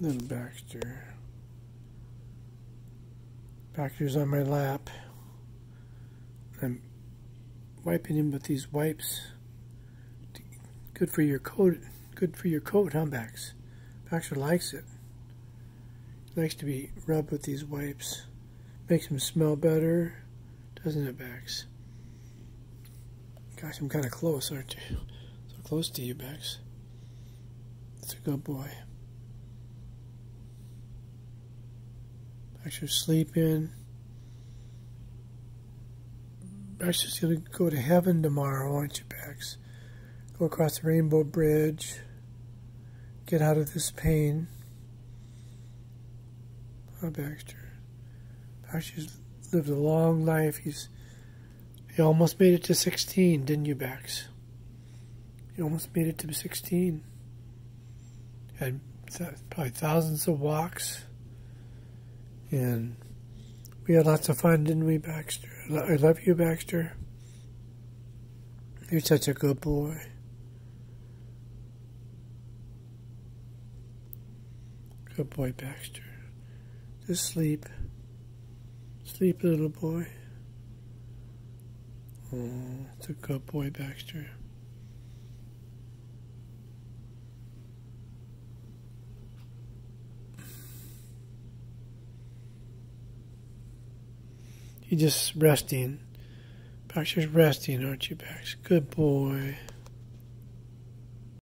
Little Baxter. Baxter's on my lap. I'm wiping him with these wipes. Good for your coat. Good for your coat, huh, Bax? Baxter likes it. He likes to be rubbed with these wipes. Makes him smell better, doesn't it, Bax? Gosh, I'm kind of close, aren't you? So close to you, Bax. It's a good boy. Baxter's sleeping. Baxter's going to go to heaven tomorrow, aren't you, Bax? Go across the Rainbow Bridge. Get out of this pain. Oh, Baxter. Baxter's lived a long life. He's he almost made it to 16, didn't you, Bax? He almost made it to 16. Had probably thousands of walks. And we had lots of fun, didn't we, Baxter? I love you, Baxter. You're such a good boy. Good boy, Baxter. Just sleep. Sleep, little boy. Oh, it's a good boy, Baxter. He's just resting. Baxter's resting, aren't you, Bax? Good boy.